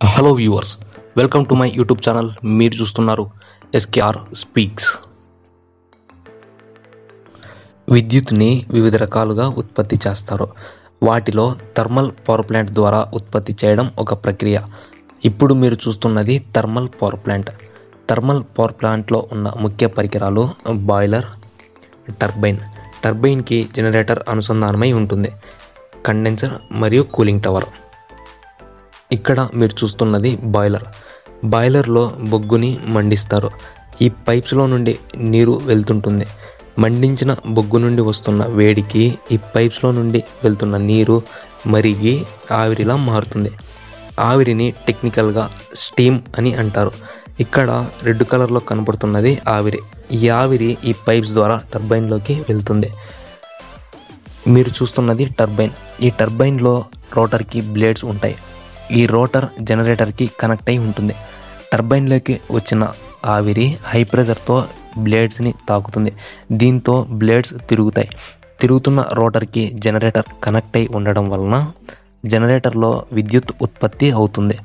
Hello viewers welcome to my YouTube channel మీరు చూస్తున్నారు SKR speaks విద్యుత్ని వివిధ రకాలుగా ఉత్పత్తి చేస్తారు. వాటిలో థర్మల్ పవర్ ప్లాంట్ ద్వారా ఉత్పత్తి చేయడం ఒక ప్రక్రియ. ఇప్పుడు మీరు చూస్తున్నది thermal power plant thermal power ప్లాంట్లో ఉన్న ముఖ్య పరికరాలు బాయిలర్ టర్బైన్ టర్బైన్కి జనరేటర్ అనుసంధానమై ఉంటుంది. కండెన్సర్ మరియు కూలింగ్ టవర్ ఇక్కడ మీరు చూస్తున్నది బాయిలర్. బాయిలర్లో బొగ్గుని మండిస్తారు. ఈ పైప్స్లో నుండి నీరు వెళ్తుంటుంది. మండించిన బొగ్గు నుండి వస్తున్న వేడికి ఈ పైప్స్లో నుండి వెళ్తున్న నీరు మరిగి ఆవిరిలా మారుతుంది. ఆవిరిని టెక్నికల్గా స్టీమ్ అని అంటారు. ఇక్కడ రెడ్ కలర్లో కనపడుతున్నది ఆవిరి. ఈ ఆవిరి ఈ పైప్స్ ద్వారా టర్బైన్లోకి వెళ్తుంది. మీరు చూస్తున్నది టర్బైన్. ఈ టర్బైన్లో రోటర్కి బ్లేడ్స్ ఉంటాయి. ఈ రోటర్ జనరేటర్కి కనెక్ట్ అయి ఉంటుంది. టర్బైన్లోకి వచ్చిన ఆవిరి హై ప్రెషర్తో బ్లేడ్స్ని తాకుతుంది. దీంతో బ్లేడ్స్ తిరుగుతాయి. తిరుగుతున్న రోటర్కి జనరేటర్ కనెక్ట్ అయి ఉండడం వలన జనరేటర్లో విద్యుత్ ఉత్పత్తి అవుతుంది.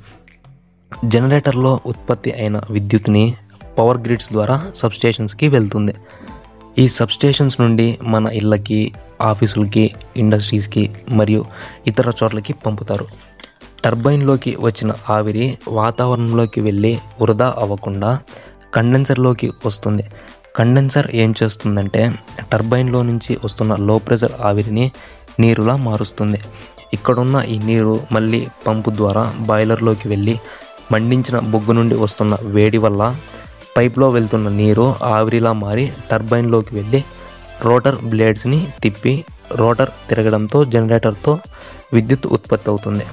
జనరేటర్లో ఉత్పత్తి అయిన విద్యుత్ని పవర్ గ్రిడ్స్ ద్వారా సబ్స్టేషన్స్కి వెళ్తుంది. ఈ సబ్స్టేషన్స్ నుండి మన ఇళ్ళకి ఆఫీసులకి ఇండస్ట్రీస్కి మరియు ఇతర చోట్లకి పంపుతారు. టర్బైన్లోకి వచ్చిన ఆవిరి వాతావరణంలోకి వెళ్ళి వృధా అవ్వకుండా కండెన్సర్లోకి వస్తుంది. కండెన్సర్ ఏం చేస్తుందంటే టర్బైన్లో నుంచి వస్తున్న లో ప్రెషర్ ఆవిరిని నీరులా మారుస్తుంది. ఇక్కడున్న ఈ నీరు మళ్ళీ పంపు ద్వారా బాయిలర్లోకి వెళ్ళి మండించిన బొగ్గు నుండి వస్తున్న వేడి వల్ల పైప్లో వెళ్తున్న నీరు ఆవిరిలా మారి టర్బైన్లోకి వెళ్ళి రోటర్ బ్లేడ్స్ని తిప్పి రోటర్ తిరగడంతో జనరేటర్తో విద్యుత్ ఉత్పత్తి అవుతుంది.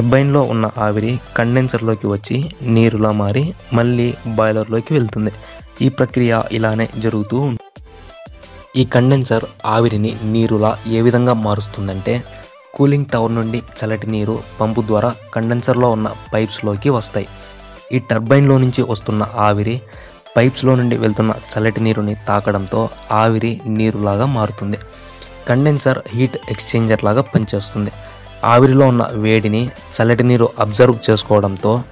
టర్బైన్లో ఉన్న ఆవిరి కండెన్సర్లోకి వచ్చి నీరులా మారి మళ్ళీ బాయిలర్లోకి వెళ్తుంది. ఈ ప్రక్రియ ఇలానే జరుగుతూ ఉంటుంది ఈ కండెన్సర్ ఆవిరిని నీరులా ఏ విధంగా మారుస్తుందంటే కూలింగ్ టవర్ నుండి చల్లటి నీరు పంపు ద్వారా కండెన్సర్లో ఉన్న పైప్స్లోకి వస్తాయి. ఈ టర్బైన్లో నుంచి వస్తున్న ఆవిరి పైప్స్లో నుండి వెళ్తున్న చల్లటి నీరుని తాకడంతో ఆవిరి నీరులాగా మారుతుంది. కండెన్సర్ హీట్ ఎక్స్చేంజర్ లాగా పనిచేస్తుంది. ఆవిరిలో ఉన్న వేడిని చల్లటి నీరు అబ్జర్వ్ చేసుకోవడంతో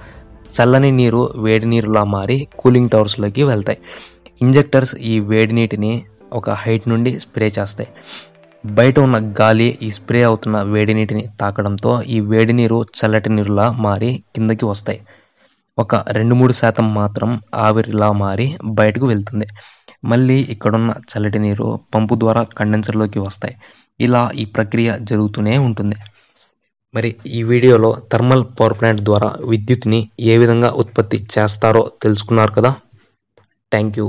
చల్లని నీరు వేడి నీరులా మారి కూలింగ్ టవర్స్లోకి వెళ్తాయి. ఇంజెక్టర్స్ ఈ వేడి నీటిని ఒక హైట్ నుండి స్ప్రే చేస్తాయి. బయట ఉన్న గాలి ఈ స్ప్రే అవుతున్న వేడి నీటిని తాకడంతో ఈ వేడి నీరు చల్లటి నీరులా మారి కిందకి వస్తాయి. ఒక రెండు మూడు శాతం మాత్రం ఆవిరిలా మారి బయటకు వెళ్తుంది. మళ్ళీ ఇక్కడున్న చల్లటి నీరు పంపు ద్వారా కండెన్సర్లోకి వస్తాయి. ఇలా ఈ ప్రక్రియ జరుగుతూనే ఉంటుంది. మరి ఈ వీడియోలో థర్మల్ పవర్ ప్లాంట్ ద్వారా విద్యుత్ని ఏ విధంగా ఉత్పత్తి చేస్తారో తెలుసుకున్నారు కదా. Thank you.